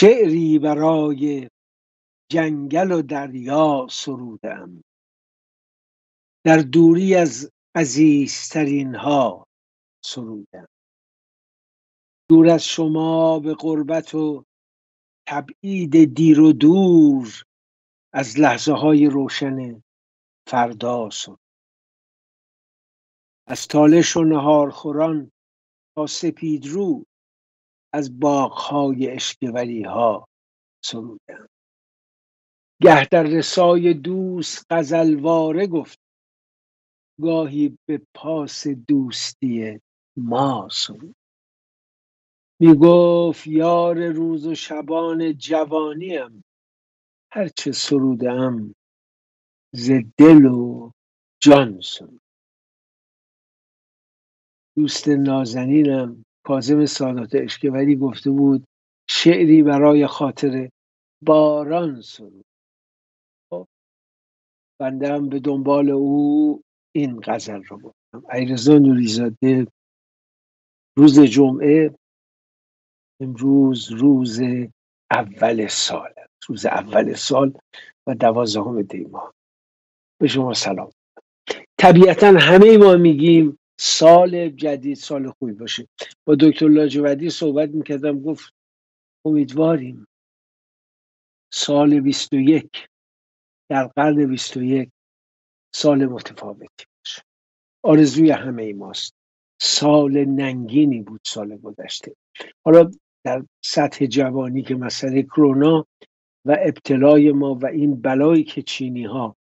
شعری برای جنگل و دریا سرودم. در دوری از عزیزترین ها سرودم. دور از شما به قربت و تبعید دیر و دور از لحظه های روشن فردا سرود از تالش و نهارخوران تا سپید رو از باغهای اشکوری ها سرودم گه در رسای دوست غزلواره گفت گاهی به پاس دوستی ما سرود می گفت یار روز و شبان جوانیم هرچه سرودم ز دل و جان سرود دوست نازنینم کاظم سادات اشکوری گفته بود شعری برای خاطر باران سرود. بنده هم به دنبال او این غزل رو گفتم ایرزا نوریزاده روز جمعه امروز روز اول سال روز اول سال و دوازدهم دی ماه به شما سلام. طبیعتا همه ما میگیم سال جدید سال خوبی باشه. با دکتر لاجودی صحبت می‌کردم گفت امیدواریم سال 21 در قرن 21 سال متفاوتی باشه. آرزوی همه ای ماست. سال ننگینی بود سال گذشته. حالا در سطح جوانی که مسئله کرونا و ابتلای ما و این بلایی که چینی ها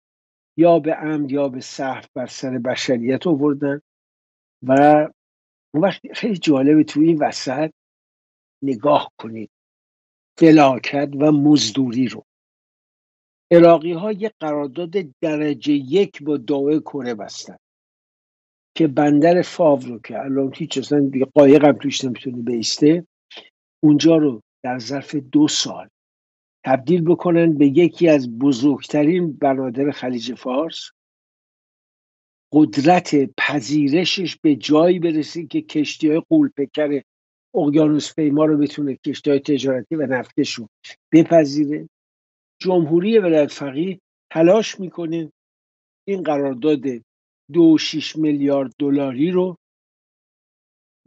یا به عمد یا به صحف بر سر بشریت آوردن و اون وقت خیلی جالبه توی این وسط نگاه کنید. فلاکت و مزدوری رو. عراقی ها یه قرارداد درجه یک با داوه کره بستن که بندر فاو رو که الان هیچ اصلا قایق هم توش نمی‌تونه بیسته اونجا رو در ظرف دو سال تبدیل بکنن به یکی از بزرگترین بنادر خلیج فارس قدرت پذیرشش به جایی برسه که کشتی های قولپکر اقیانوس پیما رو بتونه کشتی های تجارتی و نفتکش رو بپذیره. جمهوری ولایت فقیه تلاش می‌کنه این قرارداد دو شیش میلیارد دلاری رو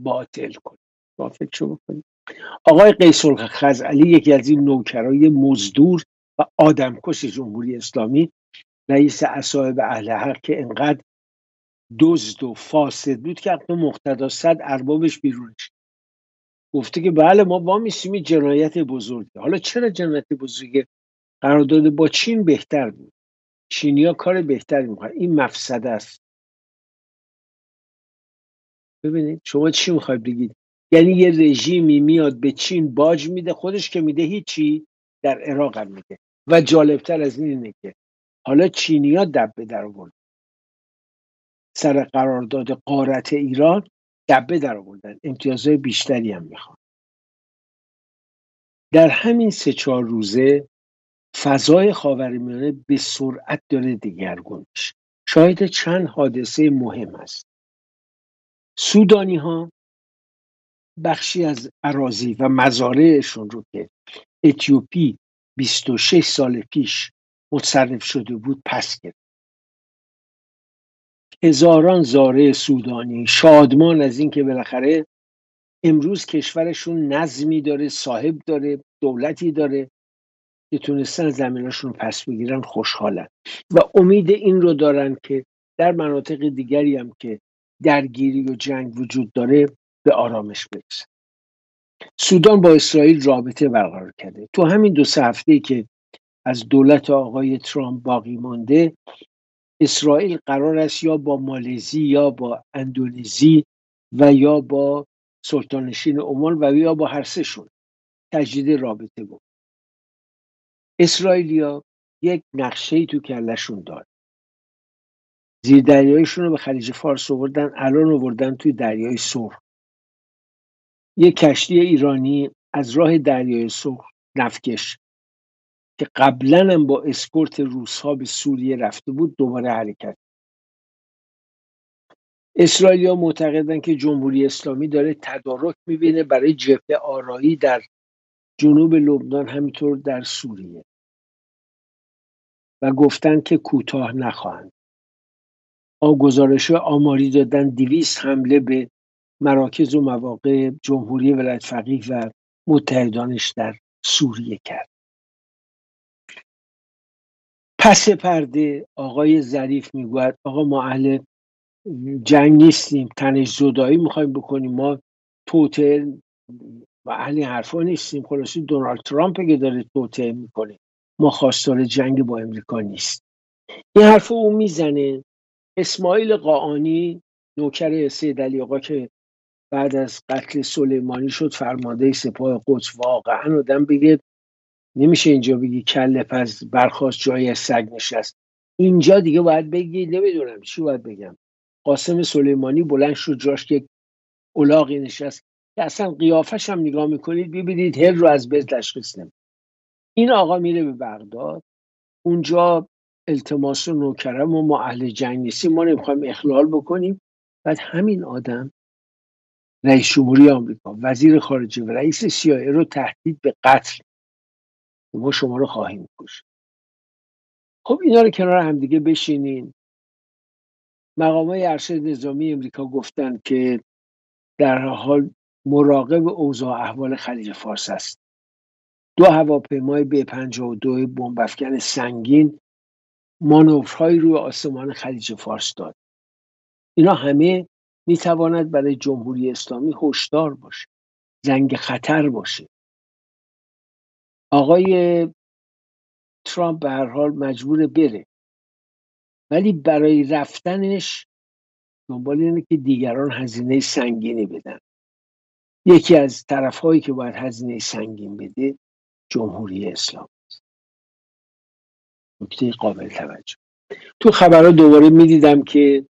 باطل کنه. با فکر بکنید آقای قیس خزعلی یکی از این نوکرای مزدور و آدمکش جمهوری اسلامی رئیس اصاحب اهل حق که انقدر دزد و فاسد بود که حتی مقتدا صد اربابش بیرونش. گفته که بله ما وامیسیم جنایت بزرگی. حالا چرا جنایت بزرگی؟ قرارداد با چین بهتر بود. چینیا کار بهتری می‌کنن این مفسده است. ببینید شما چی می‌خواید بگید؟ یعنی یه رژیمی میاد به چین باج میده خودش که میده هیچی در عراق هم میده. و جالبتر از این اینه که حالا چینیا دب به در آورد سر قرارداد قارت ایران دبه در آوردن. امتیازهای بیشتری هم می‌خوان. در همین سه چهار روزه فضای خاورمیانه به سرعت داره دگرگون میشه. شاهد چند حادثه مهم است سودانی ها بخشی از عراضی و مزارعشون رو که اتیوپی 26 سال پیش متصرف شده بود پس گرفت. هزاران زاره سودانی شادمان از اینکه بالاخره امروز کشورشون نظمی داره صاحب داره دولتی داره که تونستن زمیناشون رو پس بگیرن خوشحالن. و امید این رو دارن که در مناطق دیگری هم که درگیری و جنگ وجود داره به آرامش برسن سودان با اسرائیل رابطه برقرار کرده. تو همین دو سه هفته که از دولت آقای ترامپ باقی مانده اسرائیل قرار است یا با مالزی یا با اندونزی و یا با سلطانشین عمان و یا با هر سهشون تجدید رابطه بود. اسرائیلیا یک نقشه ای تو کلشون دار زیر دریایشون رو به خلیج فارس آوردن الان آوردن توی دریای سرخ. یک کشتی ایرانی از راه دریای سرخ نفکش که قبلا هم با اسکورت روس ها به سوریه رفته بود دوباره حرکت اسرائیلیا معتقدن که جمهوری اسلامی داره تدارک می‌بینه برای جبهه آرایی در جنوب لبنان همینطور در سوریه. و گفتن که کوتاه نخواهند. گزارش آماری دادن دیویس حمله به مراکز و مواقع جمهوری ولایت فقیه و متحدانش در سوریه کرد. پس پرده آقای ظریف می‌گوید آقا ما اهل جنگ نیستیم تنش زدایی می‌خوایم بکنیم ما توتل و اهل حرفا نیستیم. خلاصی دونالد ترامپ که داره توطعه می‌کنه ما خواستار جنگ با امریکا نیست این حرف او می‌زنه. اسماعیل قاعانی نوکر سید علی آقا که بعد از قتل سلیمانی شد فرمانده سپاه قدس واقعا آدم بگه نمیشه اینجا بگی کله پس برخواست جای سگ نشست. اینجا دیگه باید بگی نمی‌دونم چی باید بگم. قاسم سلیمانی بلند شد جاش یک الاغی نشست. که اصلا قیافش هم نگاه می‌کنید ببینید هل رو از بز تشخیص این آقا میره به بغداد. اونجا التماس و نوکرم و ما اهل جنگ نیستیم ما نمی‌خوایم اخلال بکنیم. بعد همین آدم رئیس جمهوری آمریکا وزیر خارجه و رئیس سیاه رو تهدید به قتل. ما شما رو خواهیم کشت. خب اینا رو کنار همدیگه بشینین. مقامای ارشد نظامی امریکا گفتن که در حال مراقب اوضاع احوال خلیج فارس است. دو هواپیمای ب 52 بمب افکن سنگین مانورهایی روی آسمان خلیج فارس داد. اینا همه می‌تواند برای جمهوری اسلامی هشدار باشه زنگ خطر باشه. آقای ترامپ به هر حال مجبور بره. ولی برای رفتنش دنبال اینه که دیگران هزینه سنگینی بدن. یکی از طرفهایی که باید هزینه سنگین بده جمهوری اسلام نکته قابل توجه. تو خبرها دوباره می‌دیدم که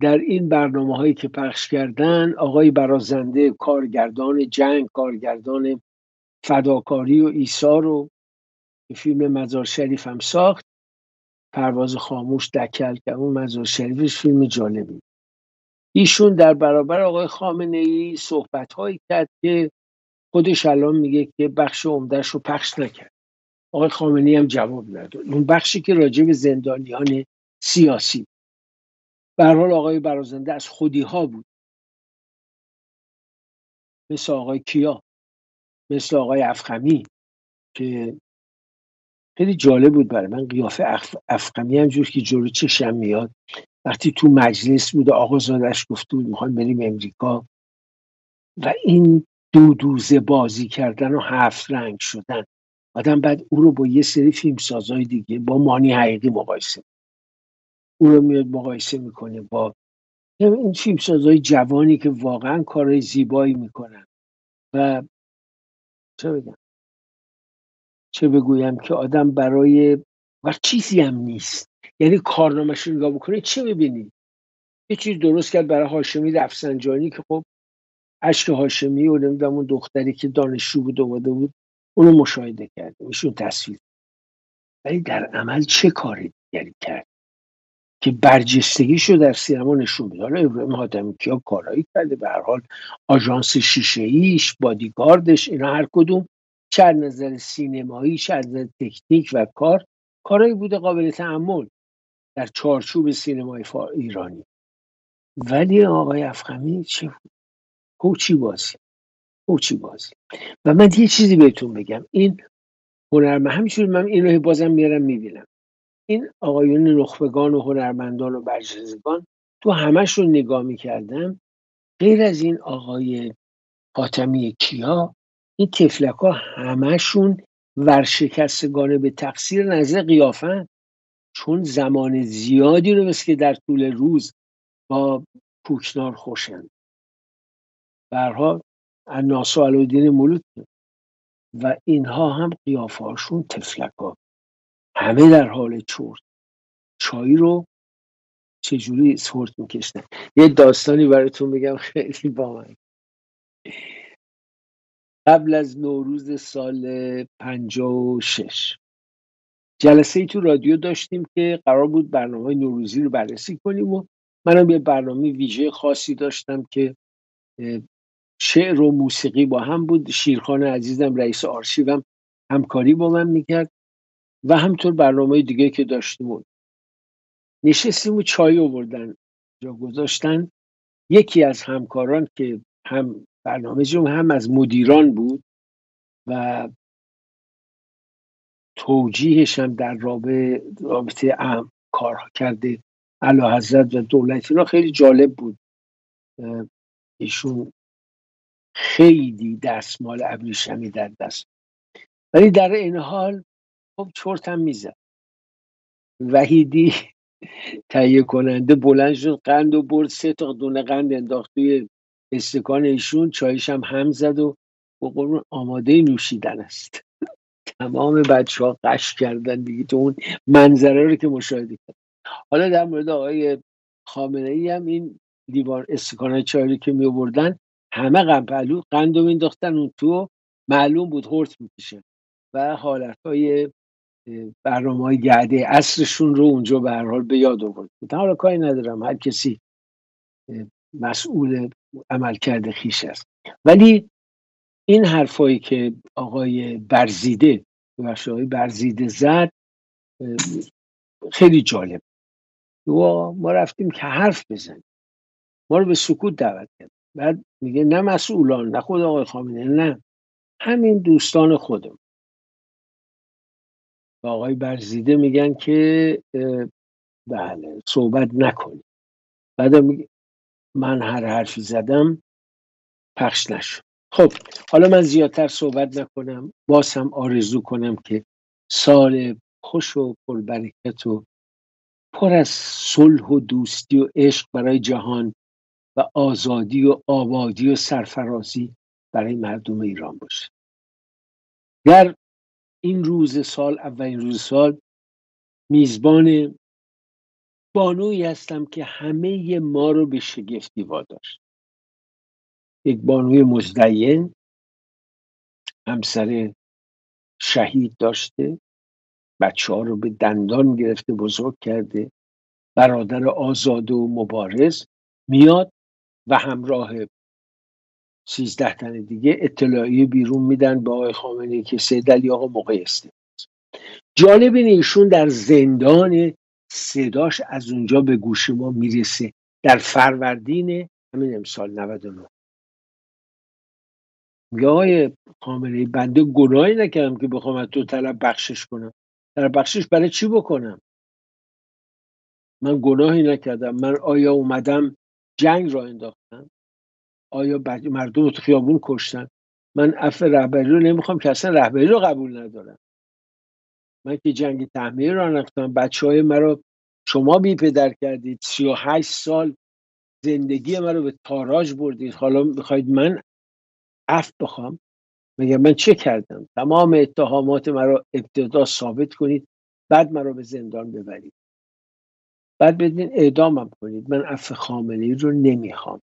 در این برنامه هایی که پخش کردن آقای برازنده کارگردان جنگ کارگردان فداکاری و ایسا رو فیلم مزار شریف هم ساخت. پرواز خاموش دکل که اون مزار شریفش فیلم جالبی. ایشون در برابر آقای خامنه ای صحبت هایی کرد که خودش الان میگه که بخش عمدهش رو پخش نکرد. آقای خامنی هم جواب نداد. اون بخشی که راجع به زندانیان سیاسی به حال آقای برازنده از خودی ها بود. مثل آقای کیا. مثل آقای افخمی که خیلی جالب بود برای من قیافه افخمی هم جور که جلو چشم میاد. وقتی تو مجلس بود آقا زادش گفته بود می‌خوایم بریم امریکا. و این دو دوزه بازی کردن و هفت رنگ شدن. آدم بعد او رو با یه سری فیلم سازهای دیگه با مانی حقیقی مقایسه او رو میاد مقایسه می‌کنه با این فیلم سازهای جوانی که واقعا کارهای زیبایی می‌کنن. و چه بگم؟ چه بگویم که آدم برای و چیزی هم نیست. یعنی کارنامهش رو نگاه بکنه چه ببینید یه چیز درست کرد برای هاشمی رفسنجانی که خب اشک هاشمی و نمی‌دونم اون دختری که دانشجو بود اومده بود اونو مشاهده کردیم ایشون تصویر. ولی در عمل چه کار دیگری کرد؟ که برجستگیشو در سینما نشون بده حالا ابراهیم حاتمی کیا کارایی کرده؟ به هر حال آژانس شیشه ایش بادیگاردش اینا هر کدوم چه نظر سینمایی چه نظر تکنیک و کار کارایی بوده قابل تعمل در چارچوب سینمای ایرانی. ولی آقای افخمی چه هوچی بازی. هوچی بازی. و من یه چیزی بهتون بگم. این هنرمند همینجور من این رو بازم میارم می‌بینم. این آقایون نخبگان و هنرمندان و برجستگان تو همش نگاه می‌کردم غیر از این آقای حاتمی کیا این تفلک ها همشون ورشکستگانه به تقصیر نظر قیافن. چون زمان زیادی رو مثل که در طول روز با کوکنار خوشن. برها ناسو علودین مولود و اینها هم قیافهاشون تفلک ها همه در حال چرت چایی رو چجوری سورت میکشتن یه داستانی براتون بگم خیلی با من قبل از نوروز سال 56 جلسه ای تو رادیو داشتیم که قرار بود برنامه نوروزی رو بررسی کنیم و منم یه برنامه ویژه خاصی داشتم که شعر و موسیقی با هم بود. شیرخان عزیزم رئیس آرشیوم همکاری با من می‌کرد. و همطور برنامه دیگه که داشتیم. نشستیم و چای آوردن. جا گذاشتن. یکی از همکاران که هم برنامه هم از مدیران بود و توجیهش هم در رابطه, رابطه ام کار کرده علا حضرت و دولت اینا خیلی جالب بود. ایشون خیلی دستمال ابریشمی در دست ولی در این حال خب چرت هم می‌زد. وحیدی تهیه کننده بلند شد قند و برد سه تا دونه قند انداخت توی استکان ایشون چایش هم هم زد و بقول آماده نوشیدن است. تمام بچه ها قش کردن دیگه تو اون منظره رو که مشاهده کرد حالا در مورد آقای خامنه ای هم این دیوار استکان چای که می بردن همه قنپلو قند رو مینداختن اون تو معلوم بود هرت می‌کشن و حالت های برنامه های گرده اصرشون رو اونجا به هر حال به یاد آورد حالا کاری ندارم هر کسی مسئول عمل کرده خیش است. ولی این حرفایی که آقای برزیده آقای برزیده زد خیلی جالب. و ما رفتیم که حرف بزنیم. ما رو به سکوت دعوت کرد. بعد میگه نه مسئولان نه خود آقای خامنه نه همین دوستان خودم و آقای برزیده میگن که بله صحبت نکنید بعد من هر حرفی زدم پخش نشد. خب حالا من زیادتر صحبت نکنم. باز هم آرزو کنم که سال خوش و پربرکت و پر از صلح و دوستی و عشق برای جهان و آزادی و آبادی و سرفرازی برای مردم ایران باشه. در این روز سال اولین روز سال میزبان بانوی هستم که همه ما رو به شگفتی واداشت. یک بانوی مزدین همسر شهید داشته بچه ها رو به دندان گرفته بزرگ کرده برادر آزاده و مبارز میاد و همراه سیزده تن دیگه اطلاعیه بیرون میدن به آقای خامنه که سید علی آقا موقع جالب اینه ایشون در زندان صداش از اونجا به گوش ما می‌رسه. در فروردین همین امسال 99 میگه آقای خامنه بنده گناهی نکردم که بخوام از تو طلب بخشش کنم. در بخشش برای چی بکنم؟ من گناهی نکردم. من آیا اومدم جنگ را انداختم؟ آیا مردم رو تو خیابون کشتن؟ من عفو رهبری رو نمی‌خوام که اصلا رهبری رو قبول ندارم. من که جنگ تحمیل را انداختم. بچه های مرا شما بی پدر کردید. سی و هشت سال زندگی من رو به تاراج بردید. حالا می‌خواید من عفو بخوام؟ مگه من چه کردم؟ تمام اتهامات مرا ابتدا ثابت کنید. بعد مرا به زندان ببرید. بعد بدین اعدامم کنید. من عفو خامنه رو نمی‌خوام.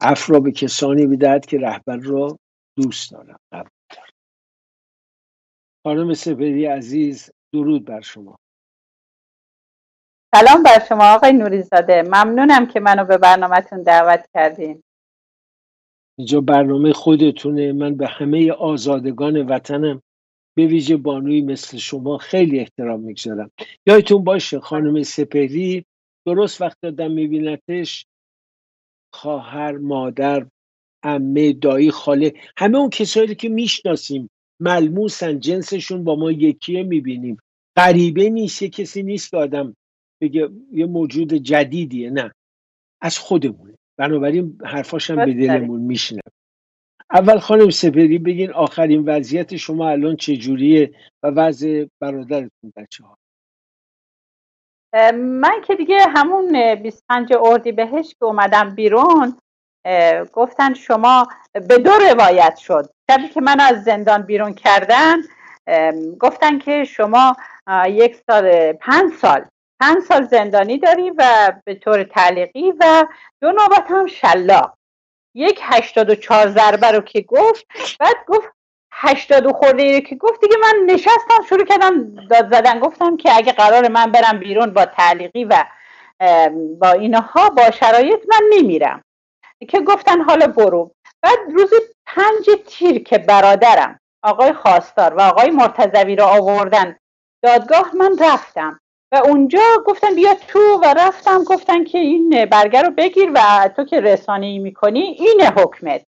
عفو را به کسانی بدهد که رهبر را دوست دارم قبول دارم خانم سپری عزیز درود بر شما. سلام بر شما آقای نوریزاده. ممنونم که منو به برنامهتون دعوت کردین. اینجا برنامه خودتونه. من به همه آزادگان وطنم به ویژه بانوی مثل شما خیلی احترام می‌گذارم. یادتون باشه خانم سپهری درست وقت دادم میبینتش خواهر مادر امه دایی خاله همه اون کسایی که می‌شناسیم. ملموسن جنسشون با ما یکیه می‌بینیم. غریبه نیست یه کسی نیست که آدم بگه یه موجود جدیدیه. نه. از خودمونه. بنابراین حرفاشم به دلمون میشنه اول خانم سپری بگین آخرین وضعیت شما الان چجوریه و وضع برادرتون بچه ها من که دیگه همون 25 اردی بهش که اومدم بیرون گفتن شما به دو روایت شد. شبی که من از زندان بیرون کردن گفتن که شما یک سال پنج سال پنج سال زندانی داری و به طور تعلیقی و دو نوبت هم شلاق. یک هشتاد و چهار ضربه رو که گفت بعد گفت هشتاد و خورده که گفت دیگه من نشستم شروع کردم داد زدن. گفتم که اگه قرار من برم بیرون با تعلیقی و با اینها با شرایط من نمیرم. که گفتن حالا برو. بعد روز پنج تیر که برادرم آقای خواستار و آقای مرتزوی رو آوردن دادگاه من رفتم. و اونجا گفتن بیا تو و رفتم. گفتن که این برگر رو بگیر و تو که رسانه ای می‌کنی اینه حکمت.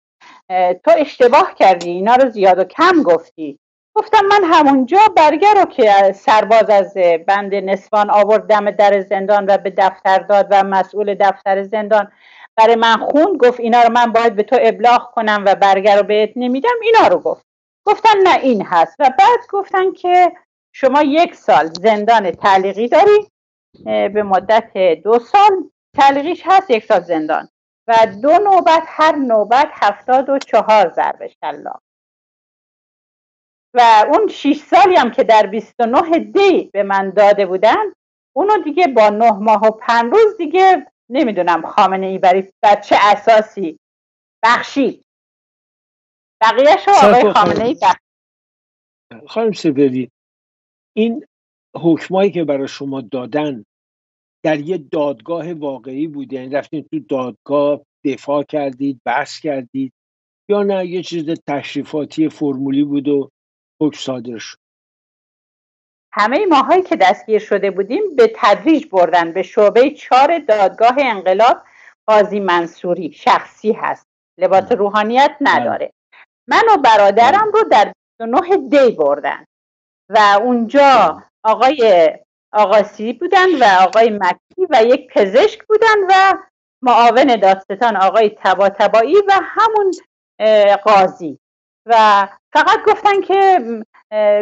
تو اشتباه کردی اینا رو زیاد و کم گفتی. گفتم من همونجا برگر رو که سرباز از بند نسوان آورد دم در زندان و به دفتر داد و مسئول دفتر زندان. برای من خوند گفت اینا رو من باید به تو ابلاغ کنم و برگر رو بهت نمیدم اینا رو گفت. گفتن نه این هست. و بعد گفتن که شما یک سال زندان تعلیقی داری به مدت دو سال تعلیقیش هست یک سال زندان. و دو نوبت هر نوبت هفتاد و چهار ضرب شلاق. و اون شیش سالی هم که در 29 دی به من داده بودن اونو دیگه با نه ماه و پنج روز دیگه نمی‌دونم خامنه ای برای چه اساسی بخشید. بقیهش آقای خامنه ای بخشید خانم سپری این حکمایی که برای شما دادن در یه دادگاه واقعی بوده یعنی رفتین تو دادگاه دفاع کردید بحث کردید یا نه یه چیز تشریفاتی فرمولی بود و حکم صادر شد. همه ماهایی که دستگیر شده بودیم به تدریج بردن به شعبه چهار دادگاه انقلاب قاضی منصوری. شخصی هست. لباس روحانیت نداره. من و برادرم رو در 29 دی بردن. و اونجا آقای آقاسی بودن و آقای مکی و یک پزشک بودن و معاون دادستان آقای تبا تبایی و همون قاضی. و فقط گفتن که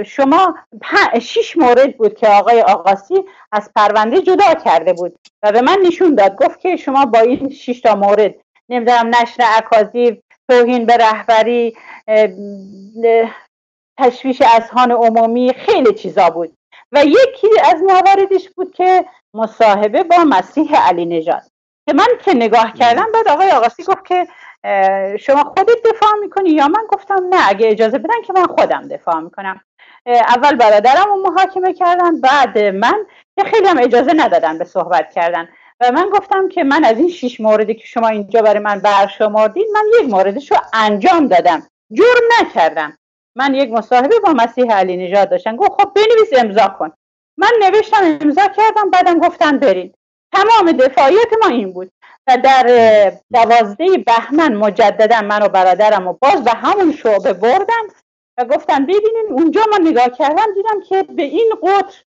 شما شیش مورد بود که آقای آقاسی از پرونده جدا کرده بود و به من نشون داد. گفت که شما با این شیش تا مورد نمی‌دونم نشر اکاذیب توهین به رهبری تشویش اذهان عمومی خیلی چیزا بود. و یکی از مواردش بود که مصاحبه با مسیح علی نژاد. که من که نگاه کردم بعد آقای آقاسی گفت که شما خودت دفاع می‌کنی؟ یا من گفتم نه اگه اجازه بدن که من خودم دفاع می‌کنم. اول برادرم رو محاکمه کردن بعد من که خیلی هم اجازه ندادن به صحبت کردن. و من گفتم که من از این شیش موردی که شما اینجا برای من برشمردید من یک موردش رو انجام دادم. جرم نکردم. من یک مصاحبه با مسیح علی نژاد داشتم. گفت خب بنویس امضا کن. من نوشتم امضا کردم بعدم گفتن برید تمام دفاعیت ما این بود. و در دوازده بهمن مجددا من و برادرم و باز به همون شعبه بردم و گفتم ببینین اونجا ما نگاه کردم دیدم که به این قطر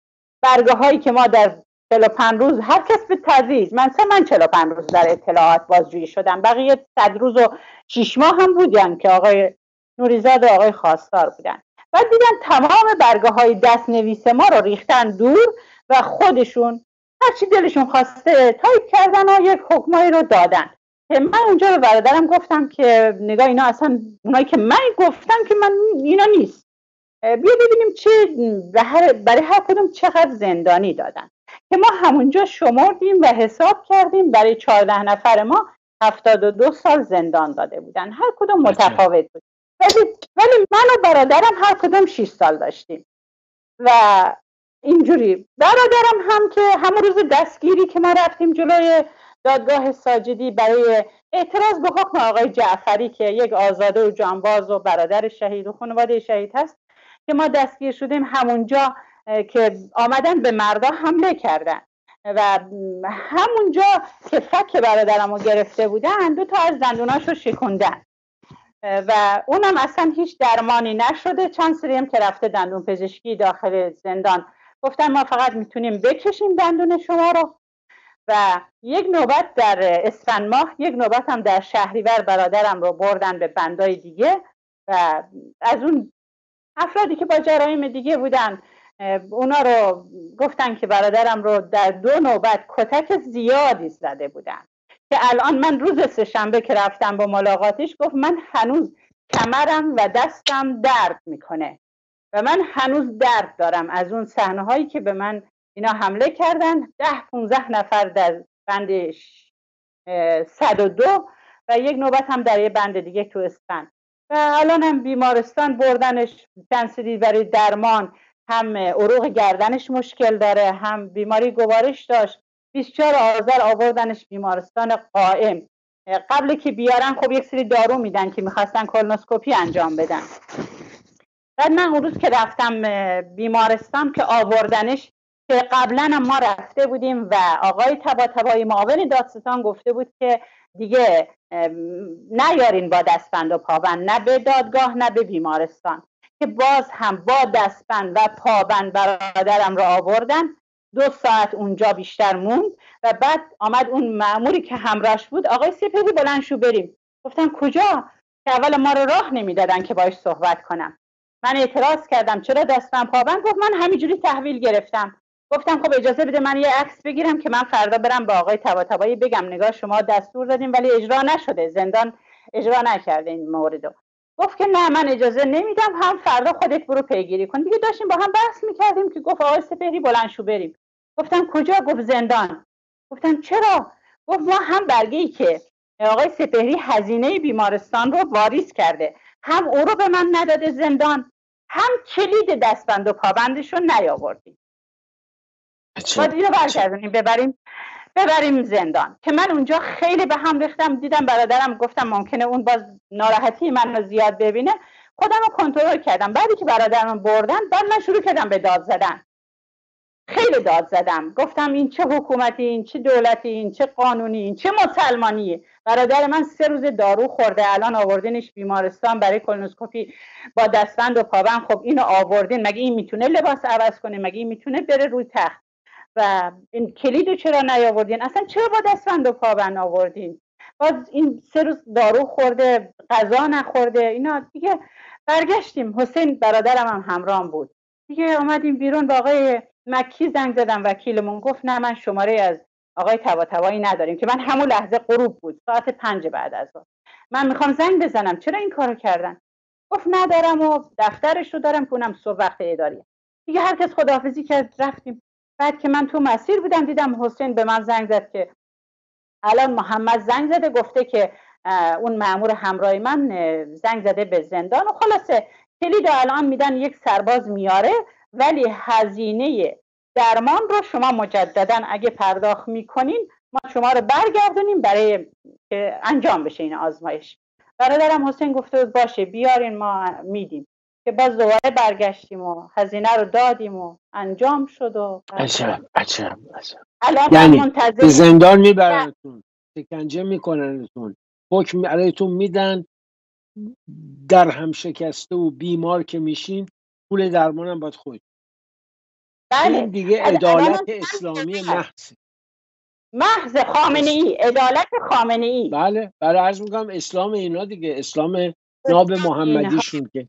برگه هایی که ما در 45 روز هر کس به تدریج من سه من 45 روز در اطلاعات بازجویی شدم. بقیه صد روز و شیش ماه هم بودن که آقای نوریزاد و آقای خواستار بودن. و دیدن تمام برگه های دست نویس ما رو ریختن دور و خودشون هرچی دلشون خواسته تایپ کردن و یک حکمایی رو دادن. که من اونجا به برادرم گفتم که نگاه اینا اصلا اونایی که من گفتم که من اینا نیست. بیا ببینیم چه برای هر کدوم چقدر زندانی دادن. که ما همونجا شمردیم و حساب کردیم برای چهارده نفر ما هفتاد و دو سال زندان داده بودن. هر کدوم متفاوت بود. ولی من و برادرم هر کدوم 6 سال داشتیم. و اینجوری. برادرم هم که همون روز دستگیری که ما رفتیم جلوی دادگاه ساجدی برای اعتراض به حکم آقای جعفری که یک آزاده و جانباز و برادر شهید و خانواده شهید هست که ما دستگیر شدیم همونجا که آمدن به مردا حمله کردن. و همونجا که فک برادرم رو گرفته بودن دو تا از دندوناش رو شکندن و اونم اصلا هیچ درمانی نشده. چند سری هم که رفته دندون پزشکی داخل زندان. گفتن ما فقط می‌تونیم بکشیم دندون شما رو. و یک نوبت در اسفند ماه یک نوبت هم در شهریور برادرم رو بردن به بندای دیگه. و از اون افرادی که با جرایم دیگه بودن اونا رو گفتن که برادرم رو در دو نوبت کتک زیادی زده بودن. که الان من روز سهشنبه که رفتم با ملاقاتش گفت من هنوز کمرم و دستم درد می‌کنه. و من هنوز درد دارم از اون صحنه هایی که به من اینا حمله کردن. ده 15 نفر در بند دو و یک نوبت هم در یه بند دیگه تو اسفند. و الان هم بیمارستان بردنش چند برای درمان هم عروق گردنش مشکل داره هم بیماری گوارش داشت. 24 آذر آوردنش بیمارستان قائم. قبل که بیارن خب یک سری دارو میدن که می‌خواستن کلنوسکوپی انجام بدن. بعد من اون روز که رفتم بیمارستان که آوردنش که قبلا ما رفته بودیم و آقای تبا تبایی معاون دادستان گفته بود که دیگه نیارین با دستبند و پابند نه به دادگاه نه به بیمارستان. که باز هم با دستبند و پابند برادرم را آوردن. دو ساعت اونجا بیشتر موند و بعد آمد اون معموری که همراهش بود آقای سپهری بلند شو بریم. گفتم کجا؟ که اول ما رو راه نمی‌دادن که باش صحبت کنم. من اعتراض کردم. چرا دستم پابند گفت من همینجوری تحویل گرفتم. گفتم خب اجازه بده من یه عکس بگیرم که من فردا برم با آقای تباتبایی بگم. نگاه شما دستور دادیم ولی اجرا نشده. زندان اجرا نکرده این موردو گفت که نه من اجازه نمیدم. هم فردا خودت برو پیگیری کن. دیگه داشتیم با هم بحث می‌کردیم که گفت آقای سپهری بلند شو بریم. گفتم کجا؟ گفت زندان. گفتم چرا؟ گفت ما هم برگه که آقای سپهری هزینه بیمارستان رو واریز کرده. هم او رو به من نداده زندان هم کلید دستبند و پابندش رو نیاوردیم. باید اینو برگردونیم ببریم ببریم زندان. که من اونجا خیلی به هم ریختم دیدم برادرم گفتم ممکنه اون باز ناراحتی من رو زیاد ببینه. خودم رو کنترل کردم. بعدی که برادرم بردن بعد من شروع کردم به داد زدن. خیلی داد زدم. گفتم این چه حکومتی این چه دولتی این چه قانونی این چه مسلمانیه. برادر من سه روز دارو خورده الان آوردینش بیمارستان برای کلونوسکوپی با دستبند و پابند. خب اینو آوردین مگه این می‌تونه لباس عوض کنه؟ مگه این می‌تونه بره روی تخت؟ و این کلید چرا نیاوردین؟ اصلا چرا با دستبند و پابند آوردین؟ باز این سه روز دارو خورده غذا نخورده اینا دیگه برگشتیم. حسین برادرم هم همراه بود. دیگه آمدیم بیرون با آقای مکی زنگ زدم وکیلمون گفت نه من شماره از آقای تبا نداریم که من همون لحظه غروب بود ساعت پنج بعد از اون من می‌خوام زنگ بزنم چرا این کارو کردن؟ گفت ندارم و دفترش رو دارم کنم صبح وقت اداری. دیگه هر کس خداحافظی کرد رفتیم. بعد که من تو مسیر بودم دیدم حسین به من زنگ زد که الان محمد زنگ زده گفته که اون معمور همراه من زنگ زده به زندان و خلاصه کلید الان میدن یک سرباز میاره ولی هزینه درمان رو شما مجددا اگه پرداخت می‌کنین ما شما رو برگردونیم برای که انجام بشه این آزمایش. برادرم حسین گفته باشه بیارین ما میدیم. که باز دوباره برگشتیم و هزینه رو دادیم و انجام شد و عجب عجب عجب. یعنی به زندان میبرنتون شکنجه میکننتون حکم علیتون میدن در هم شکسته و بیمار که میشین پول درمانم باید خود. بله. دیگه عدالت اسلامی محض محض خامنه ای عدالت خامنه ای بله. بله عرض می‌کنم اسلام اینا دیگه اسلام ناب محمدیشون که.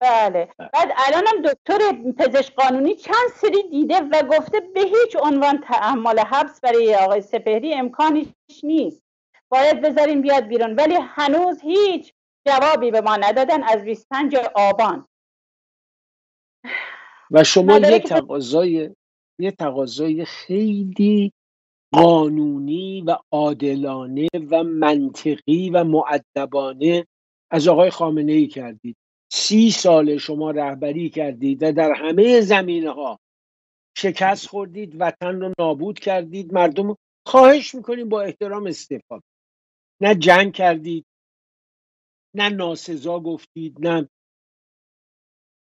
بله. بعد الانم دکتر پزشک قانونی چند سری دیده و گفته به هیچ عنوان تحمل حبس برای آقای سپهری امکانش نیست. باید بذاریم بیاد بیرون. ولی هنوز هیچ جوابی به ما ندادن از 25 آبان. و شما یه تقاضای یه تقاضای خیلی قانونی و عادلانه و منطقی و معدبانه از آقای خامنه ای کردید. سی سال شما رهبری کردید و در همه زمینه ها شکست خوردید وطن رو نابود کردید مردم خواهش می‌کنیم با احترام استفاده نه جنگ کردید نه ناسزا گفتید نه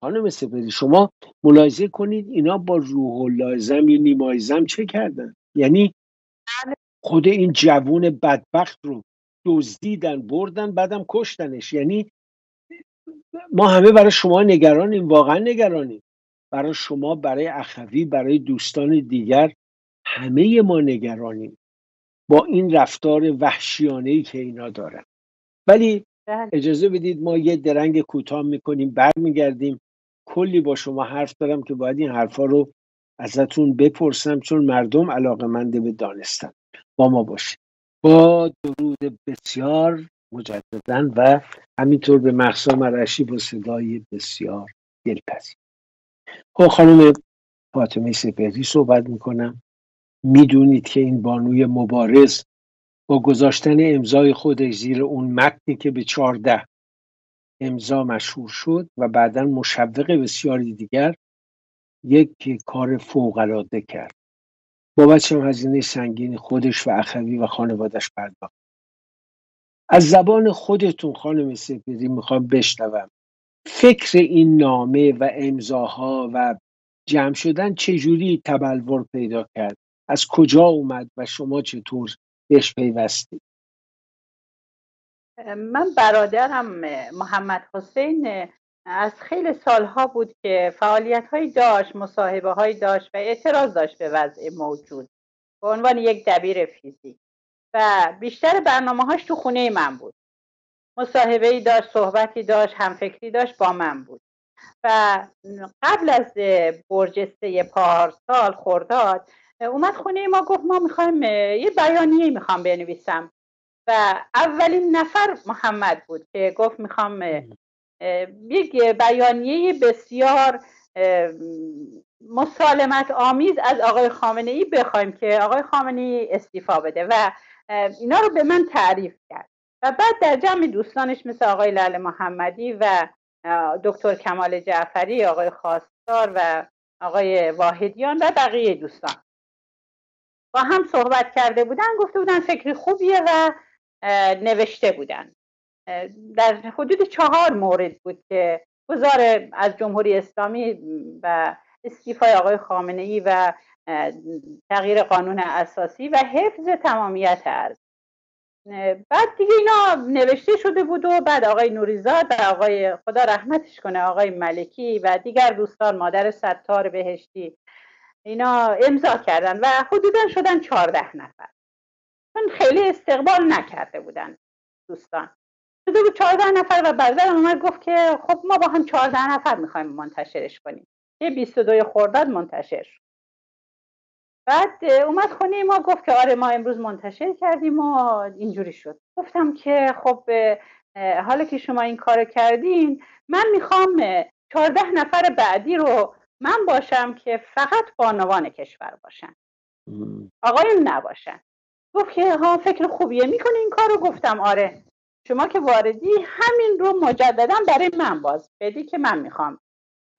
خانم سپری شما ملاحظه کنید اینا با روح الله زم یا نیمای زم چه کردن؟ یعنی خود این جوون بدبخت رو دزدیدن بردن بعدم کشتنش. یعنی ما همه برای شما نگرانیم واقعا نگرانیم. برای شما برای اخوی برای دوستان دیگر همه ما نگرانیم با این رفتار وحشیانه ای که اینا دارن. ولی بله. اجازه بدید ما یه درنگ کوتاه می‌کنیم برمیگردیم. کلی با شما حرف دارم که باید این حرفا رو ازتون بپرسم چون مردم علاقه منده به دانستن. با ما باشید. با درود بسیار مجددا و همینطور به محسا مرشی با صدای بسیار دلپذیر. خب خانم فاطمه سپهری صحبت می‌کنم. می‌دونید که این بانوی مبارز با گذاشتن امضای خودش زیر اون متنی که به چارده امضا مشهور شد و بعدا مشوق بسیاری دیگر یک کار فوقالعاده کرد. بابتش هم هزینه سنگین خودش و اخوی و خانوادش پرداخت. از زبان خودتون خانم سپیدی می‌خوام بشنوم. فکر این نامه و امضاها و جمع شدن چجوری تبلور پیدا کرد؟ از کجا اومد و شما چطور بهش پیوستید؟ من برادرم محمد حسین از خیلی سالها بود که فعالیت هایی داشت مصاحبه هایی داشت و اعتراض داشت به وضع موجود به عنوان یک دبیر فیزیک و بیشتر برنامه هاش تو خونه من بود. مصاحبه ای داشت صحبتی داشت همفکری داشت با من بود و قبل از برجسته پارسال خورداد اومد خونه ما گفت ما می‌خوایم یه بیانیه می‌خوام بنویسم. و اولین نفر محمد بود که گفت می‌خوام یک بیانیه بسیار مسالمت آمیز از آقای خامنه ای بخوایم که آقای خامنه ای استیفا بده و اینا رو به من تعریف کرد. و بعد در جمع دوستانش مثل آقای لال محمدی و دکتر کمال جعفری آقای خواستار و آقای واحدیان و بقیه دوستان. با هم صحبت کرده بودن گفته بودن فکری خوبیه و نوشته بودن. در حدود چهار مورد بود که گذار از جمهوری اسلامی و استیفای آقای خامنه ای و تغییر قانون اساسی و حفظ تمامیت ارز بعد دیگه اینا نوشته شده بود و بعد آقای نوریزاد و آقای خدا رحمتش کنه آقای ملکی و دیگر دوستان مادر ستار بهشتی اینا امضا کردن و حدودا شدن چهارده نفر. چون خیلی استقبال نکرده بودن دوستان. شده بود چهارده نفر و برادرم اومد گفت که خب ما با هم چهارده نفر می‌خوایم منتشرش کنیم. یه 22 خرداد منتشر شد. بعد اومد خونه ما گفت که آره ما امروز منتشر کردیم و اینجوری شد. گفتم که خب حالا که شما این کار کردین من می‌خوام چهارده نفر بعدی رو من باشم که فقط بانوان کشور باشن. آقایون نباشن. گفت که ها فکر خوبیه. می‌کنی این کار رو گفتم آره. شما که واردی همین رو مجددا برای من باز. بدی که من می‌خوام.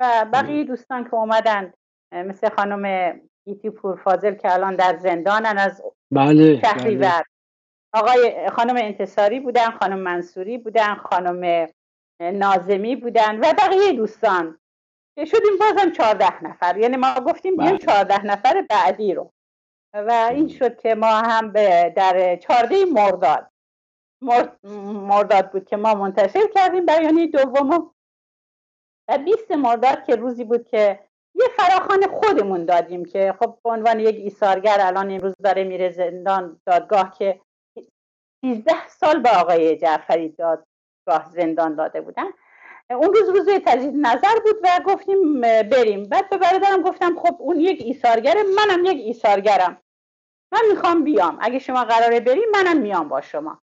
و بقیه دوستان که اومدن مثل خانم ایتی پور فاضل که الان در زندانن از بله, شهریور. بله. آقای خانم انتصاری بودن خانم منصوری بودن خانم نازمی بودن و بقیه دوستان. که شدیم بازم چهارده نفر. یعنی ما گفتیم بیایم بله. چهارده نفر بعدی رو. و این شد که ما هم به در چهارده مرداد مرداد بود که ما منتشر کردیم بیانیه دوم و 20 مرداد که روزی بود که یه فراخان خودمون دادیم که خب به عنوان یک ایثارگر الان امروز داره میره زندان دادگاه که 13 سال به آقای جعفری دادگاه زندان داده بودن. اون روز روز تجدید نظر بود و گفتیم بریم. بعد به برادرم گفتم خب اون یک ایثارگره منم یک ایثارگرم. من می‌خوام بیام. اگه شما قراره بریم منم میام با شما.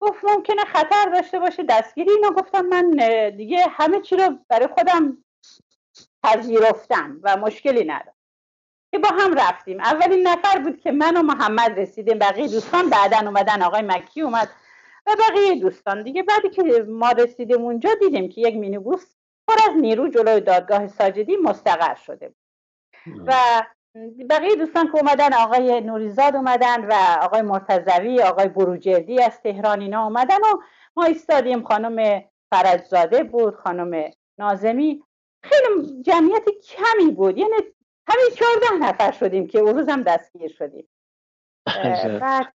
گفت ممکنه خطر داشته باشه دستگیری اینا گفتم. من دیگه همه چی رو برای خودم پذیرفتم و مشکلی ندارم. که با هم رفتیم. اولین نفر بود که من و محمد رسیدیم. بقیه دوستان بعدا اومدن. آقای مکی اومد و بقیه دوستان. دیگه بعدی که ما رسیدیم اونجا دیدیم که یک مینیبوس پر از نیرو جلوی دادگاه ساجدی مستقر شده بود. و بقیه دوستان که اومدن آقای نوریزاد اومدن و آقای مرتضوی آقای بروجردی از تهران اینا اومدن و ما ایستادیم خانم فرجزاده بود خانم نازمی. خیلی جمعیت کمی بود یعنی همین چهارده نفر شدیم که اون روز هم دستگیر شدیم. بعد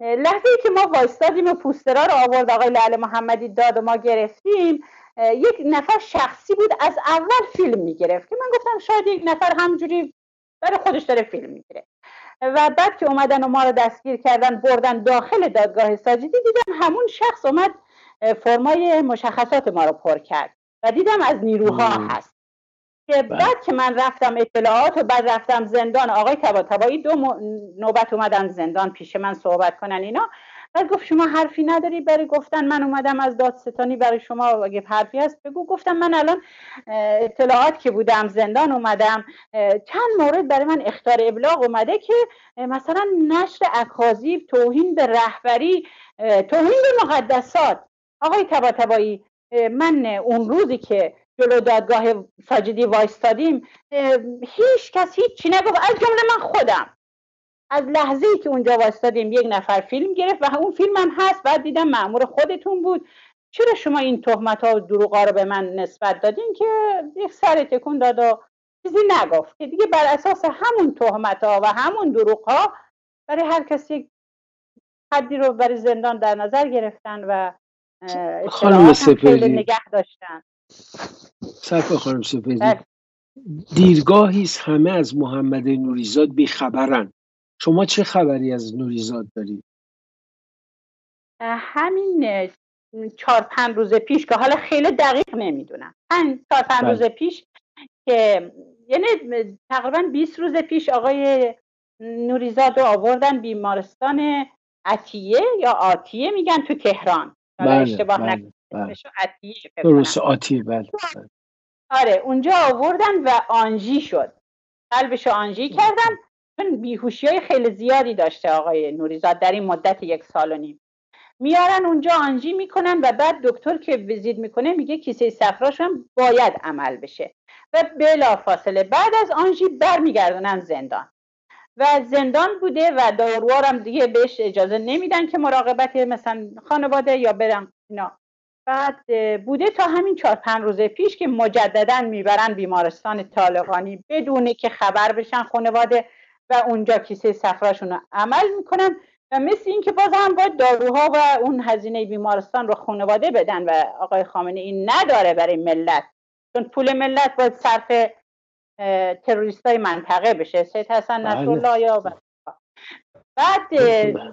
لحظه ای که ما وایستادیم و پوسترا رو آورد آقای لعل محمدی داد و ما گرفتیم. یک نفر شخصی بود از اول فیلم می‌گرفت که من گفتم شاید یک نفر همجوری برای خودش داره فیلم می‌گیره. و بعد که اومدن و ما رو دستگیر کردن بردن داخل دادگاه ساجدی دیدم همون شخص اومد فرمای مشخصات ما رو پر کرد و دیدم از نیروها هست. که بله. بعد که من رفتم اطلاعات و بعد رفتم زندان آقای تبا تبایی دو نوبت اومدن زندان پیش من صحبت کنن اینا. بعد گفت شما حرفی نداری برای گفتن من اومدم از دادستانی برای شما اگه حرفی هست. بگو گفتم من الان اطلاعات که بودم زندان اومدم. چند مورد برای من اختار ابلاغ اومده که مثلا نشر اکاذیب توهین به رهبری توهین به مقدسات. آقای تبا تبایی من اون روزی که جلو دادگاه ساجدی وایستادیم هیچ کس هیچی نگفت. از جمله من خودم. از لحظه ای که اونجا وایستادیم یک نفر فیلم گرفت و اون فیلم هم هست. بعد دیدم معمور خودتون بود. چرا شما این تهمت ها و دروغ رو به من نسبت دادین که یک سر تکون داد و چیزی نگفت؟ که دیگه بر اساس همون تهمت ها و همون دروغ ها برای هر کسی حدی رو برای زندان در نظر گرفتن و خانم سپری نگه داشتن. صرف خانم سپری بله. دیرگاهی همه از محمد نوریزاد بیخبرن. شما چه خبری از نوریزاد دارید همین چهار پنج روز پیش که حالا خیلی دقیق نمی‌دونم. چهار پنج روز بله. پیش که یعنی تقریبا 20 روز پیش آقای نوریزاد رو آوردن بیمارستان عطیه یا آتیه میگن تو تهران. بله اشتباه بله, بله. درست آتیه بله. آره اونجا آوردن و آنژی شد. قلبش آنژی کردن. چون بیهوشی های خیلی زیادی داشته آقای نوریزاد در این مدت یک سال و نیم. میارن اونجا آنژی می‌کنن و بعد دکتر که ویزیت می‌کنه میگه کیسه صفراش هم باید عمل بشه. و بلا فاصله بعد از آنژی برمیگردونن زندان. و زندان بوده و داروارم دیگه بهش اجازه نمیدن که مراقبت مثلا خانواده یا برن اینا. بعد بوده تا همین چهار پنج روز پیش که مجددا می‌برن بیمارستان طالقانی بدونه که خبر بشن خانواده. و اونجا کیسه سفرشون رو عمل می‌کنن و مثل اینکه باز هم باید داروها و اون هزینه بیمارستان رو خانواده بدن و آقای خامنه این نداره برای ملت. چون پول ملت باید صرف تروریست های منطقه بشه. سید حسن بله. نصرالله یا بعد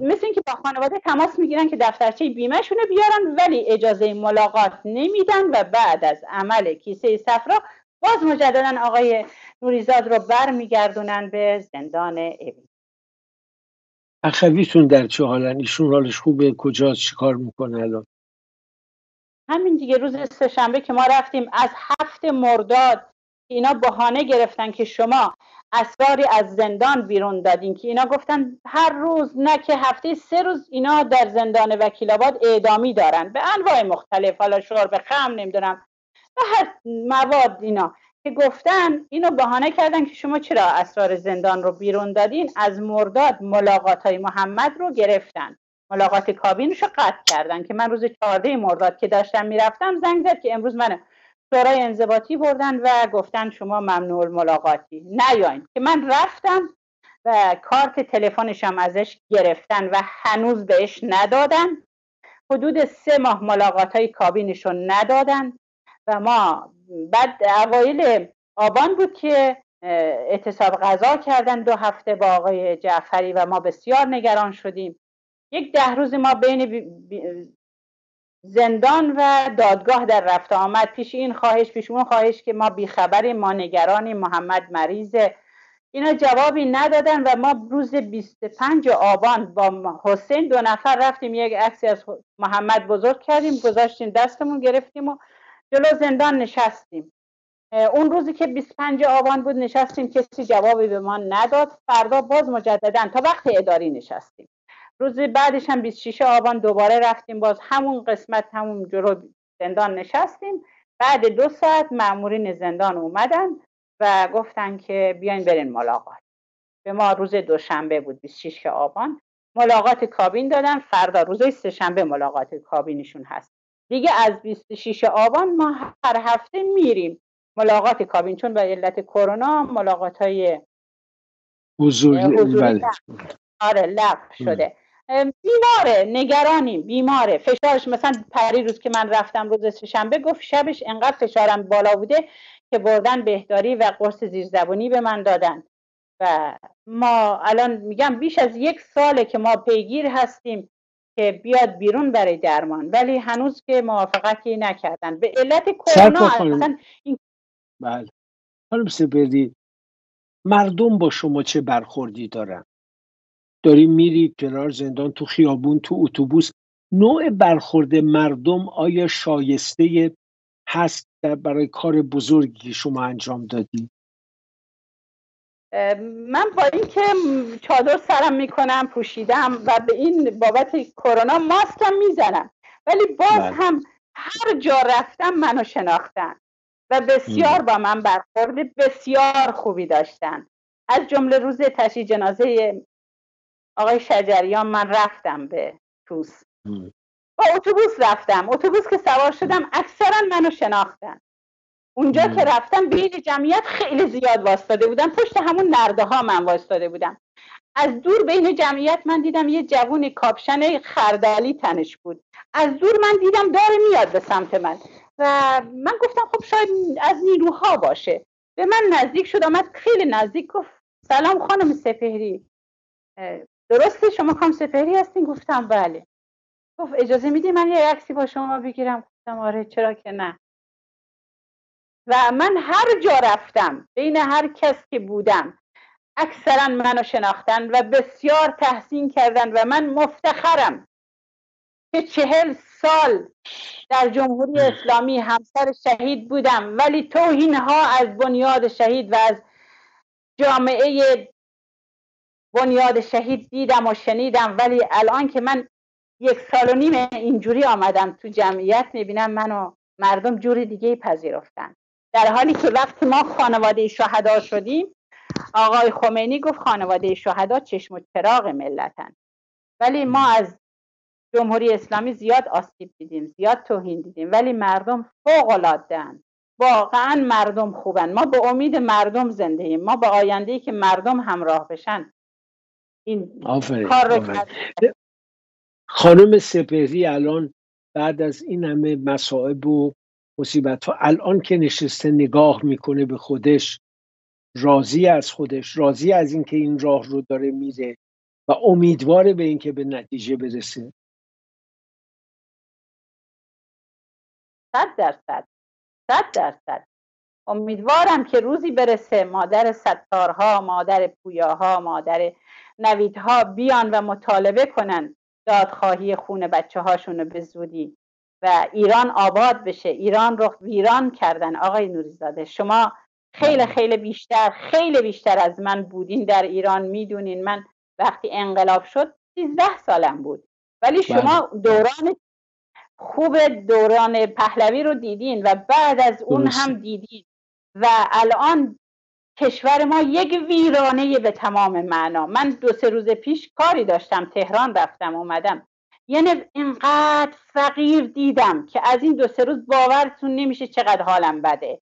مثل اینکه با خانواده تماس می‌گیرن که دفترچه بیمهشونه بیارن ولی اجازه ملاقات نمیدن و بعد از عمل کیسه صفرا باز مجددا آقای نوریزاد رو برمیگردونن به زندان اوین اخویتون در چه حالن؟ ایشون حالش خوبه؟ کجاست؟ چیکار می‌کنه الان؟ همین دیگه روز سهشنبه که ما رفتیم از هفت مرداد اینا بهانه گرفتن که شما اسراری از زندان بیرون دادین که اینا گفتن هر روز نه که هفته سه روز اینا در زندان وکیل آباد اعدامی دارن. به انواع مختلف حالا شرب خم نمی‌دونم و هر مواد اینا که گفتن اینو بهانه کردن که شما چرا اسرار زندان رو بیرون دادین؟ از مرداد ملاقات های محمد رو گرفتن. ملاقات کابینش رو قطع کردن که من روز چهارده مرداد که داشتم می‌رفتم زنگ زد که امروز من شورای انضباطی بردن و گفتن شما ممنوع ملاقاتی نیاین. که من رفتم و کارت تلفنشم ازش گرفتن و هنوز بهش ندادن. حدود سه ماه ملاقات های کابینشون ندادن. و ما بعد اوایل آبان بود که اعتصاب غذا کردن دو هفته با آقای جعفری و ما بسیار نگران شدیم. یک ده روز ما بین زندان و دادگاه در رفت آمد. پیش این خواهش پیش اون خواهش که ما بیخبری ما نگرانی محمد مریضه اینا جوابی ندادن و ما روز 25 آبان با حسین دو نفر رفتیم. یک عکسی از محمد بزرگ کردیم گذاشتیم دستمون گرفتیم و جلو زندان نشستیم. اون روزی که 25 آبان بود نشستیم کسی جوابی به ما نداد. فردا باز مجددا تا وقت اداری نشستیم. روز بعدش هم 26 آبان دوباره رفتیم. باز همون قسمت همون جلو زندان نشستیم. بعد دو ساعت مامورین زندان اومدن و گفتن که بیاین برین ملاقات. به ما روز دوشنبه بود 26 آبان. ملاقات کابین دادن. فردا روز سهشنبه ملاقات کابینشون هست. دیگه از 26 آبان ما هر هفته میریم. ملاقات کابین چون به علت کرونا ملاقات های حضور حضوری بله. آره لغو شده. بیماره نگرانیم بیماره. فشارش مثلا پری روز که من رفتم روز شنبه گفت شبش انقدر فشارم بالا بوده که بردن بهداری و قرص زیرزبونی به من دادن. و ما الان میگم بیش از یک ساله که ما پیگیر هستیم. که بیاد بیرون برای درمان. ولی هنوز که موافقتی نکردن. به علت کرونا. اصلا این بله. خانم سپردی مردم با شما چه برخوردی دارن؟ داری میری کنار زندان تو خیابون تو اتوبوس. نوع برخورد مردم آیا شایسته هست برای کار بزرگی که شما انجام دادی؟ من با اینکه چادر سرم می‌کنم پوشیدم و به این بابت کرونا ماسکم می‌زنم. ولی باز بله. هم هر جا رفتم منو شناختن و بسیار با من برخورد بسیار خوبی داشتن. از جمله روز تشییع جنازه آقای شجریان من رفتم به توس. با اتوبوس رفتم. اتوبوس که سوار شدم اکثرا منو شناختن. اونجا مم. که رفتم بین جمعیت خیلی زیاد واسطاده بودم. پشت همون نرده ها من واسطاده بودم. از دور بین جمعیت من دیدم یه جوون کاپشن خردلی تنش بود. از دور من دیدم داره میاد به سمت من. و من گفتم خب شاید از نیروها باشه. به من نزدیک شد آمد خیلی نزدیک گفت سلام خانم سپهری. درسته شما خانم سپهری هستین؟ گفتم بله. گفت اجازه میدی من یه عکسی با شما بگیرم؟ گفتم آره چرا که نه. و من هر جا رفتم بین هر کس که بودم اکثرا منو شناختن و بسیار تحسین کردن و من مفتخرم که چهل سال در جمهوری اسلامی همسر شهید بودم. ولی توهین ها از بنیاد شهید و از جامعه بنیاد شهید دیدم و شنیدم. ولی الان که من یک سال و نیم اینجوری آمدم تو جمعیت می‌بینم منو مردم جوری دیگه پذیرفتن. در حالی که وقتی ما خانواده شهدا شدیم آقای خمینی گفت خانواده شهدا چشم و چراغ ملتن. ولی ما از جمهوری اسلامی زیاد آسیب دیدیم زیاد توهین دیدیم. ولی مردم فوق العاده واقعا مردم خوبن. ما به امید مردم زنده ایم ما به آینده که مردم همراه بشن. این آفرین کار رو خانم سپهری الان بعد از این همه مصائب و مصیبت ها. الان که نشسته نگاه می‌کنه به خودش راضی از خودش راضی از اینکه این راه رو داره میره و امیدواره به اینکه به نتیجه برسه. صد درصد صد درصد. امیدوارم که روزی برسه مادر ستارها مادر پویاها مادر نویدها بیان و مطالبه کنن دادخواهی خون بچه هاشون به زودی. و ایران آباد بشه. ایران رو ویران کردن آقای نوریزاده. شما خیلی خیلی بیشتر خیلی بیشتر از من بودین در ایران می‌دونین. من وقتی انقلاب شد 13 سالم بود. ولی شما دوران خوب دوران پهلوی رو دیدین و بعد از اون درسته. هم دیدین. و الان کشور ما یک ویرانه به تمام معنا. من دو سه روز پیش کاری داشتم تهران رفتم اومدم. یعنی اینقدر فقیر دیدم که از این دو سه روز باورتون نمیشه چقدر حالم بده.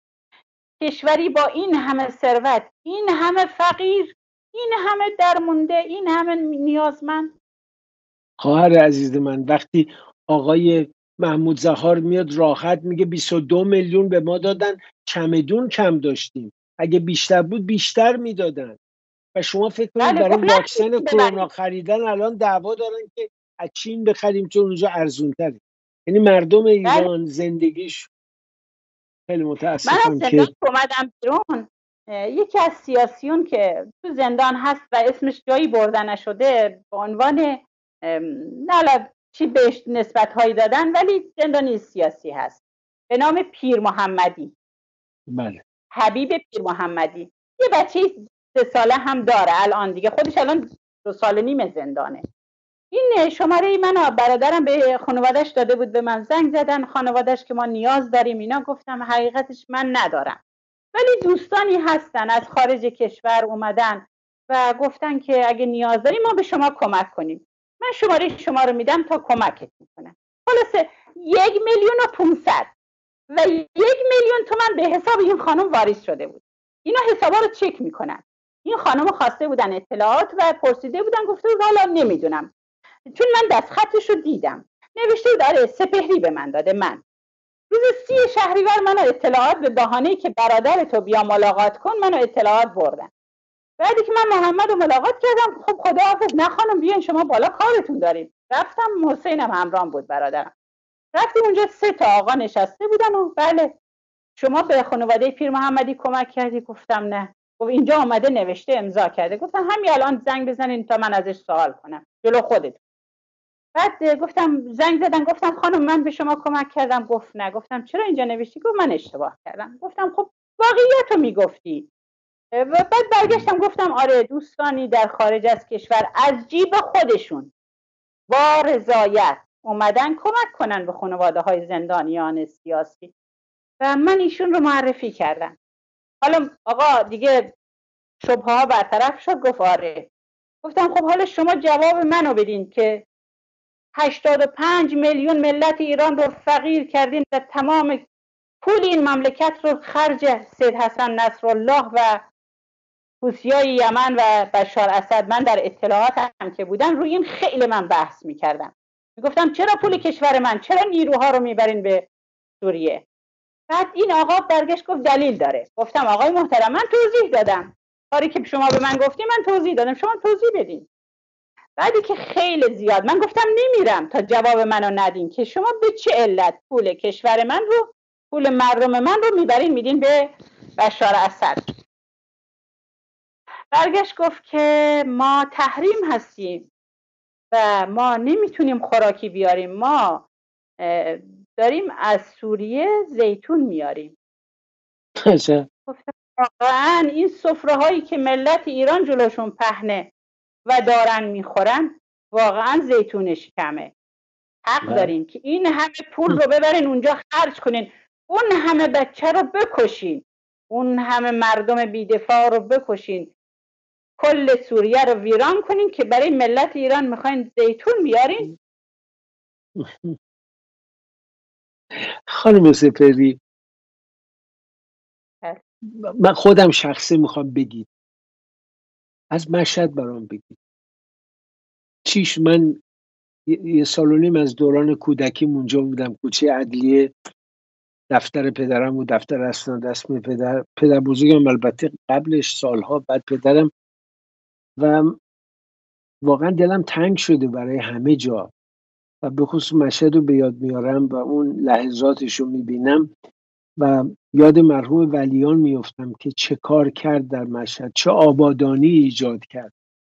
کشوری با این همه ثروت این همه فقیر این همه درمونده این همه نیازمند. خواهر عزیز من وقتی آقای محمود زهار میاد راحت میگه 22 میلیون به ما دادن چمدون کم داشتیم. اگه بیشتر بود بیشتر می‌دادن. و شما فکر کنید بله، برای واکسن. کرونا خریدن الان دعوا دارن که از چین بخریم چون اونجا ارزون تره یعنی مردم ایران زندگیش خیلی من از متاسفم زندان که اومدم بیرون. یکی از سیاسیون که تو زندان هست و اسمش جایی برده نشده به عنوان نه حالا چی بهش نسبت هایی دادن ولی زندانی سیاسی هست. به نام پیر محمدی. بله. حبیب پیر محمدی. یه بچه سه ساله هم داره الان دیگه. خودش الان دو سال و نیم زندانه. این شماره من برادرم به خانوادش داده بود به من. زنگ زدن خانوادش که ما نیاز داریم اینا. گفتم حقیقتش من ندارم. ولی دوستانی هستن از خارج کشور اومدن و گفتن که اگه نیاز داریم ما به شما کمک کنیم. من شماره شما رو میدم تا کمکت می‌کنم خلاصه یک میلیون و پونصد و یک میلیون تومن به حساب این خانم واریز شده بود. اینا حسابا رو چک می‌کنن. این خانم خواسته بودن اطلاعات و پرسیده بودن. گفته بود حالا نمی‌دونم. چون من دست خطش رو دیدم. نوشته بود آره سپهری به من داده من. روز سی شهریور منو اطلاعات به بهانه که برادر تو بیا ملاقات کن منو اطلاعات بردن. بعدی که من محمد رو ملاقات کردم خب خدا حافظ نه بیاین شما بالا کارتون داریم رفتم حسینم همراه بود برادرم. رفتیم اونجا سه تا آقا نشسته بودن و بله شما به خانواده پیر محمدی کمک کردی؟ گفتم نه. گفت اینجا آمده نوشته امضا کرده. گفتم همین الان زنگ بزنین تا من ازش سوال کنم. جلو خودت بعد گفتم زنگ زدن گفتم خانم من به شما کمک کردم. گفت نه. گفتم چرا اینجا نوشتی؟ گفت من اشتباه کردم. گفتم خب واقعیت رو می‌گفتی و بعد برگشتم گفتم آره دوستانی در خارج از کشور از جیب خودشون با رضایت اومدن کمک کنن به خانواده های زندانیان سیاسی. و من ایشون رو معرفی کردم. حالا آقا دیگه شبه ها برطرف شد گفت آره. گفتم خب حالا شما جواب منو بدین که 85 میلیون ملت ایران رو فقیر کردین و تمام پول این مملکت رو خرج سید حسن نصرالله و حوسیای یمن و بشار اسد. من در اطلاعات هم که بودن روی این خیلی من بحث می‌کردم. می‌گفتم چرا پول کشور من چرا نیروها رو می‌برین به سوریه؟ بعد این آقا برگشت گفت دلیل داره. گفتم آقای محترم من توضیح دادم. کاری که شما به من گفتی من توضیح دادم. شما توضیح بدین. بعدی که خیلی زیاد من گفتم نمیرم تا جواب منو ندین که شما به چه علت پول کشور من رو پول مردم من رو می‌برین میدین به بشار اسد؟ برگشت گفت که ما تحریم هستیم و ما نمی‌تونیم خوراکی بیاریم. ما داریم از سوریه زیتون میاریم واقعا این سفره هایی که ملت ایران جلوشون پهنه. و دارن می‌خورن واقعا زیتونش کمه. حق بله. دارین که این همه پول رو ببرین اونجا خرج کنین. اون همه بچه رو بکشین. اون همه مردم بیدفاع رو بکشین. کل سوریه رو ویران کنین که برای ملت ایران می‌خواین زیتون بیارین. خانم سپری بله. من خودم شخصی می‌خوام بگید. از مشهد برام بگید چیش من یه سال و نیم از دوران کودکی اونجا بودم. کوچه عدلیه دفتر پدرم و دفتر اسناد اسم پدر پدر بزرگم. البته قبلش سالها بعد پدرم. و واقعا دلم تنگ شده برای همه جا. و به خصوص مشهد رو به یاد میارم و اون لحظاتش رو می‌بینم. و یاد مرحوم ولیان میفتم که چه کار کرد در مشهد چه آبادانی ایجاد کرد.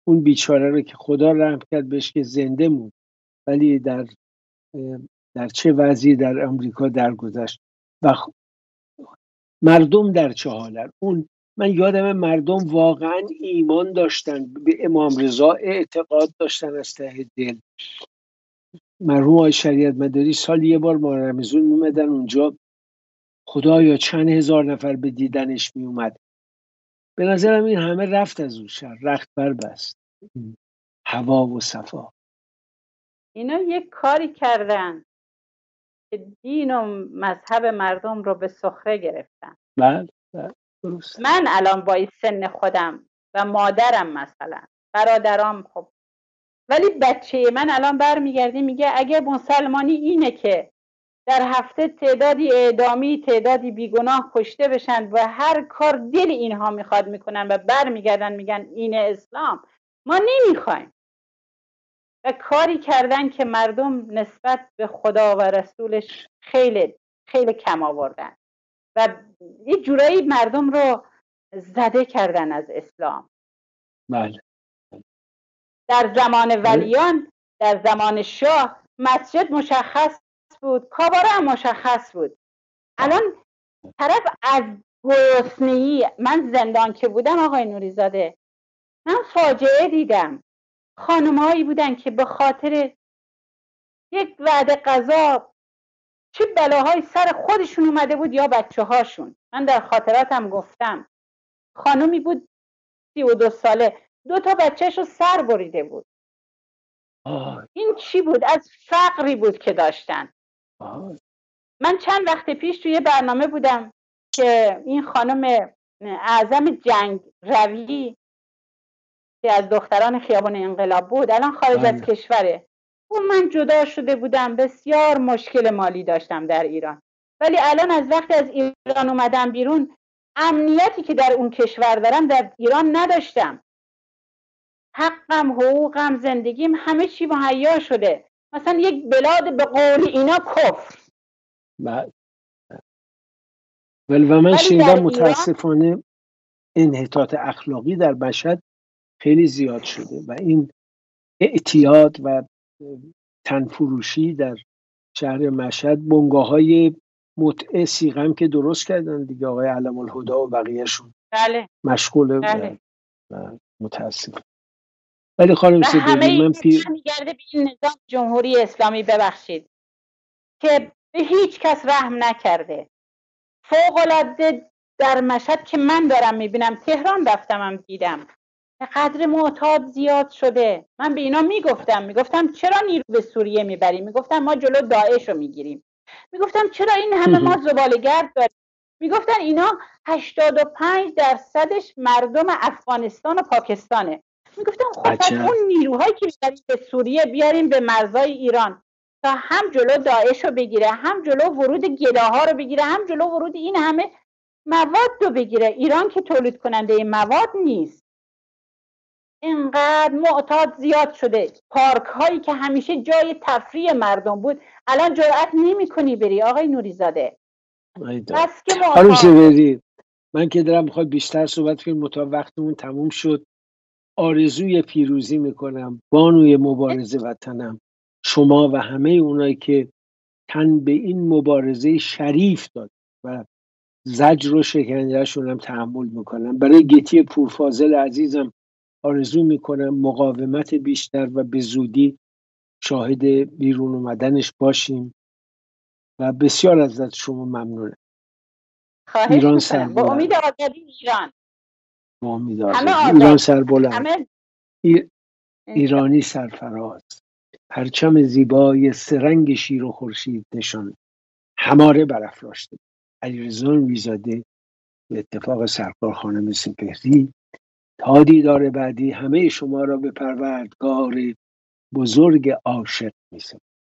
اون بیچاره رو که خدا رحم کرد بهش که زنده موند. ولی در در چه وضعی در امریکا درگذشت. و مردم در چه حالن اون من یادم مردم واقعا ایمان داشتن به امام رضا اعتقاد داشتن از ته دل. مرحوم آقای شریعت مداری سال یه بار ما رمزون میمدن اونجا. خدایا چند هزار نفر به دیدنش میومد به نظرم این همه رفت از اون شهر رخت بر بست. هوا و صفا. اینا یک کاری کردن که دین و مذهب مردم رو به سخره گرفتن. بله, بله. من الان با سن خودم و مادرم مثلا برادرام خب. ولی بچه من الان برمیگردی میگه اگه مسلمانی اینه که در هفته تعدادی اعدامی تعدادی بیگناه کشته بشن و هر کار دل اینها می‌خواد می‌کنن و برمیگردن میگن این اسلام. ما نمی‌خوایم. و کاری کردن که مردم نسبت به خدا و رسولش خیلی خیلی کم آوردن. و یه جورایی مردم رو زده کردن از اسلام. بله. در زمان ولیان در زمان شاه مسجد مشخص بود. کاباره هم مشخص بود. الان طرف از گرسنگی من زندان که بودم آقای نوریزاده من فاجعه دیدم. خانمهایی بودن که به خاطر یک وعده غذا چه بلاهایی سر خودشون اومده بود یا بچه هاشون من در خاطراتم گفتم. خانمی بود سی و دو ساله. دو تا بچهش رو سر بریده بود. این چی بود؟ از فقری بود که داشتن. من چند وقت پیش توی برنامه بودم که این خانم اعظم جنگ روی که از دختران خیابان انقلاب بود الان خارج از بله. کشوره. و من جدا شده بودم بسیار مشکل مالی داشتم در ایران. ولی الان از وقتی از ایران اومدم بیرون امنیتی که در اون کشور دارم در ایران نداشتم. حقم حقوقم زندگیم همه چی مهیا شده. مثلا یک بلاد به قول اینا کفر. بله. ولی و من شنیدم متاسفانه انحطاط اخلاقی در مشهد خیلی زیاد شده و این اعتیاد و تنفروشی در شهر مشهد بنگاه های متعه سیغم که درست کردن دیگه آقای علم الهدا و بقیهشون. بله. مشغول بله. و متاسف ولی خانم سیدلی من پیر میگرده به این نظام جمهوری اسلامی ببخشید که به هیچ کس رحم نکرده. فوق العاده در مشهد که من دارم می‌بینم تهران رفتمم دیدم. به قدر معتاد زیاد شده. من به اینا می‌گفتم می‌گفتم چرا نیرو به سوریه می‌بریم؟ می‌گفتم ما جلو داعش رو می‌گیریم. می‌گفتم چرا این همه ما زبالگرد داریم؟ می‌گفتن اینا 85 درصدش مردم افغانستان و پاکستانه. می‌گفتم خب پس. اون نیروهایی که می‌بریم به سوریه بیاریم به مرزای ایران تا هم جلو داعش رو بگیره هم جلو ورود گداها رو بگیره هم جلو ورود این همه مواد رو بگیره. ایران که تولید کننده مواد نیست. اینقدر معتاد زیاد شده. پارک هایی که همیشه جای تفریح مردم بود. الان جرأت نمی کنی بری آقای نوریزاده. ای دا. بس که من که دارم می‌خواد بیشتر صحبت کنیم. متا وقتمون تموم شد. آرزوی پیروزی می‌کنم بانوی مبارزه وطنم شما و همه اونایی که تن به این مبارزه شریف داد و زجر و شکنجهشون هم تحمل می‌کنم. برای گتی پورفاضل عزیزم آرزو می‌کنم مقاومت بیشتر و به زودی شاهد بیرون اومدنش باشیم و بسیار ازت شما ممنونم. ایران با. امید آزادی ایران. آزاد. ایران سربلند همه ای- ایرانی سرفراز. پرچم زیبای سرنگ شیر و خورشید نشان. هماره برافراشته. علیرضا ویزاده به اتفاق سرکار خانم سپهری. تا دیدار بعدی. همه شما را به پروردگار بزرگ عاشق میسپارم.